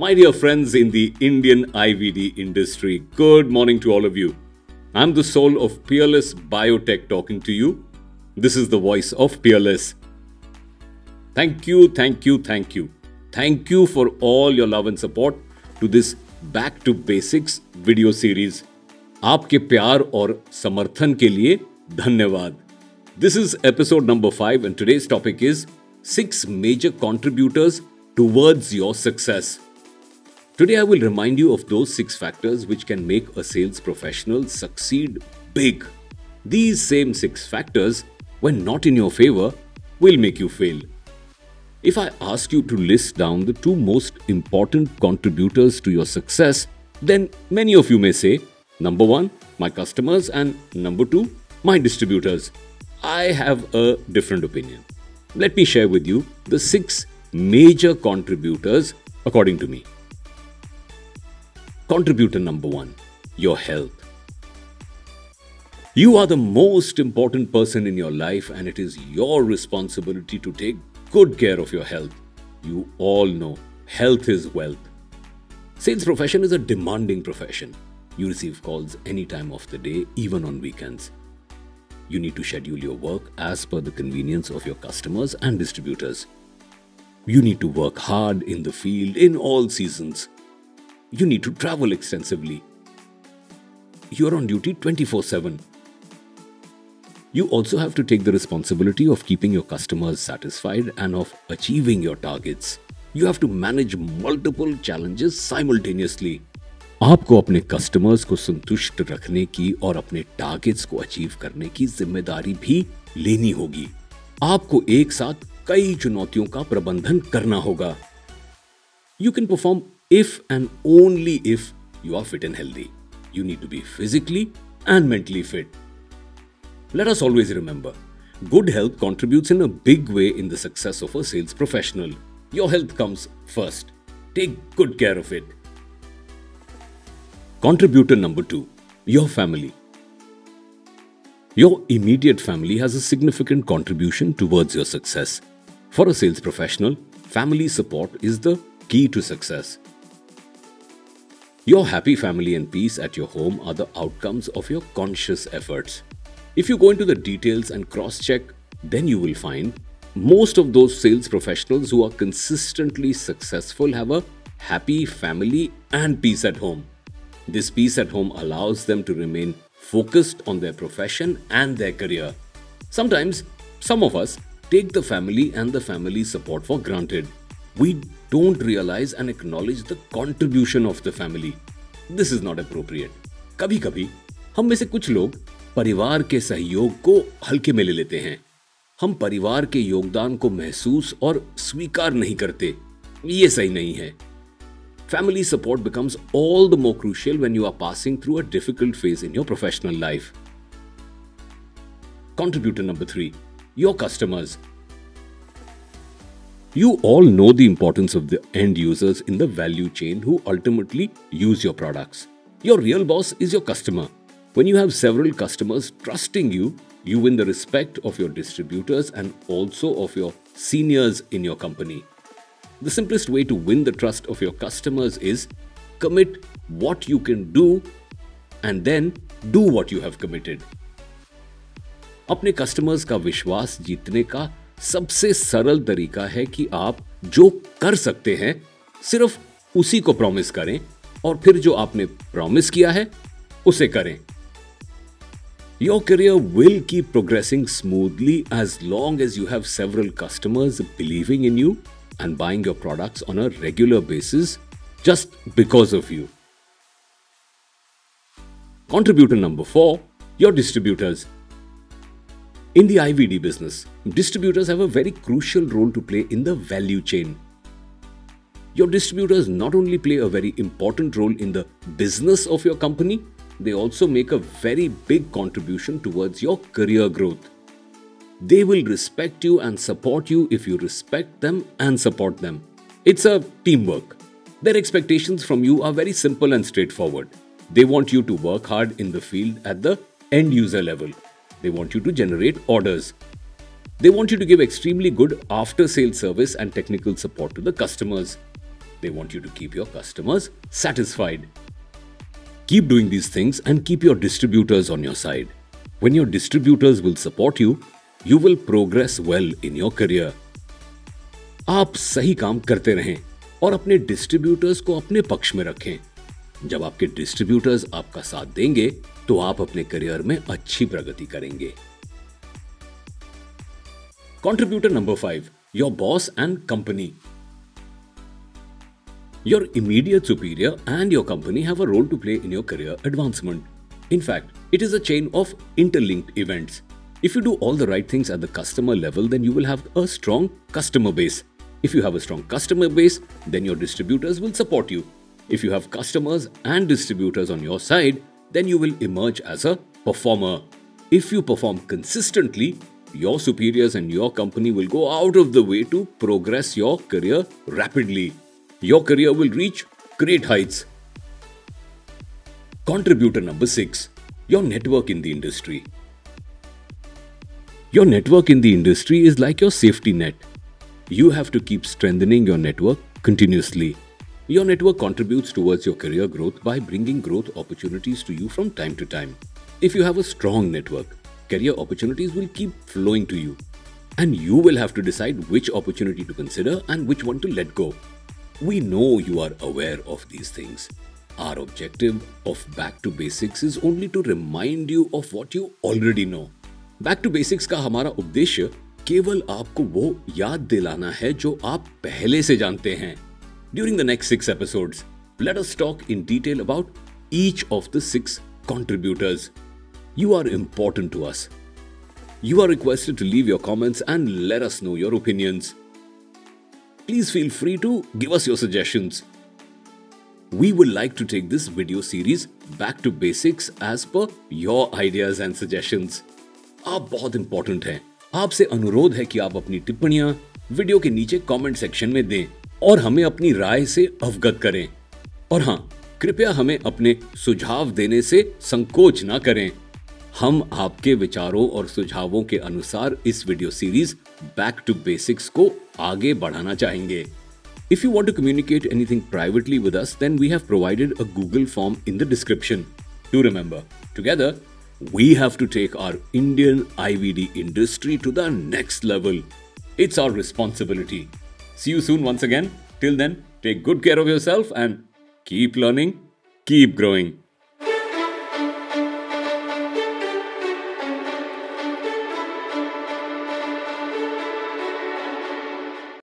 My dear friends in the Indian IVD industry, good morning to all of you. I'm the soul of Peerless Biotech talking to you. This is the voice of Peerless. Thank you, thank you, thank you. Thank you for all your love and support to this Back to Basics video series. आपके प्यार और समर्थन के लिए धन्यवाद This is episode number 5 and today's topic is 6 major contributors towards your success. Today, I will remind you of those six factors which can make a sales professional succeed big. These same six factors, when not in your favor, will make you fail. If I ask you to list down the two most important contributors to your success, then many of you may say, number one, my customers, and number two, my distributors. I have a different opinion. Let me share with you the six major contributors according to me. Contributor number one your health. You are the most important person in your life, and it is your responsibility to take good care of your health. You all know health is wealth. Sales profession is a demanding profession. You receive calls any time of the day, even on weekends. You need to schedule your work as per the convenience of your customers and distributors. You need to work hard in the field in all seasons You need to travel extensively. You're on duty 24 7. You also have to take the responsibility of keeping your customers satisfied and of achieving your targets. You have to manage multiple challenges simultaneously. आपको अपने customers को संतुष्ट रखने की और अपने targets को achieve करने की जिम्मेदारी भी लेनी होगी आपको एक साथ कई चुनौतियों का प्रबंधन करना होगा you can perform if and only if you are fit and healthy. You need to be physically and mentally fit. Let us always remember good health contributes in a big way in the success of a sales professional. Your health comes first. Take good care of it. Contributor number two your family. Your immediate family has a significant contribution towards your success. For a sales professional, family support is the key to success. Your happy family and peace at your home are the outcomes of your conscious efforts. If you go into the details and cross check, then you will find most of those sales professionals who are consistently successful have a happy family and peace at home. This peace at home allows them to remain focused on their profession and their career. Sometimes, some of us take the family and the family support for granted. We don't realize and acknowledge the contribution of the family. This is not appropriate. कभी कभी हम में से कुछ लोग परिवार के सहयोग को हल्के में ले लेते हैं हम परिवार के योगदान को महसूस और स्वीकार नहीं करते ये सही नहीं है Family support becomes all the more crucial when you are passing through a difficult phase in your professional life. Contributor number three your customers. You all know the importance of the end users in the value chain who ultimately use your products. Your real boss is your customer. When you have several customers trusting you, you win the respect of your distributors and also of your seniors in your company. The simplest way to win the trust of your customers is commit what you can do and then do what you have committed. अपने customers का विश्वास जीतने का सबसे सरल तरीका है कि आप जो कर सकते हैं, सिर्फ़ उसी को प्रॉमिस करें और फिर जो आपने प्रॉमिस किया है, उसे करें। Your career will keep progressing smoothly as long as you have several customers believing in you and buying your products on a regular basis just because of you contributor number four your distributors In the IVD business, distributors have a very crucial role to play in the value chain. Your distributors not only play a very important role in the business of your company, they also make a very big contribution towards your career growth. They will respect you and support you if you respect them and support them. It's a teamwork. Their expectations from you are very simple and straightforward. They want you to work hard in the field at the end user level. They want you to generate orders. They want you to give extremely good after sales service and technical support to the customers. They want you to keep your customers satisfied. Keep doing these things and keep your distributors on your side. When your distributors will support you, you will progress well in your career. आप सही काम करते रहें और अपने distributors को अपने पक्ष में रखें जब आपके डिस्ट्रीब्यूटर्स आपका साथ देंगे तो आप अपने करियर में अच्छी प्रगति करेंगे contributor number five your boss and company Your immediate superior and your company have a role to play in your career advancement. In fact, it is a chain of interlinked events. If you do all the right things at the customer level, then you will have a strong customer base. If you have a strong customer base, then your distributors will support you. If you have customers and distributors on your side, then you will emerge as a performer. If you perform consistently, your superiors and your company will go out of the way to progress your career rapidly your career will reach great heights. Contributor number 6 Your network in the industry. Your network in the industry is like your safety net. You have to keep strengthening your network continuously. Your network contributes towards your career growth by bringing growth opportunities to you from time to time. If you have a strong network, career opportunities will keep flowing to you. And you will have to decide which opportunity to consider and which one to let go. We know you are aware of these things. Our objective of Back to Basics is only to remind you of what you already know. Back to Basics का हमारा उद्देश्य केवल आपको वो याद दिलाना है जो आप पहले से जानते हैं During the next six episodes, let us talk in detail about each of the six contributors. You are important to us. You are requested to leave your comments and let us know your opinions please feel free to give us your suggestions. We would like to take this video series back to basics as per your ideas and suggestions. आप बहुत important हैं आपसे अनुरोध है कि आप अपनी टिप्पणियां वीडियो के नीचे कमेंट सेक्शन में दें और हमें अपनी राय से अवगत करें। और हाँ कृपया हमें अपने सुझाव देने से संकोच ना करें। हम आपके विचारों और सुझावों के अनुसार इस video series back to basics को आगे बढ़ाना चाहेंगे। If you want to communicate anything privately with us then we have provided a Google form in the description to remember together we have to take our Indian IVD industry to the next level it's our responsibility See you soon once again. Till then, take good care of yourself and keep learning, keep growing.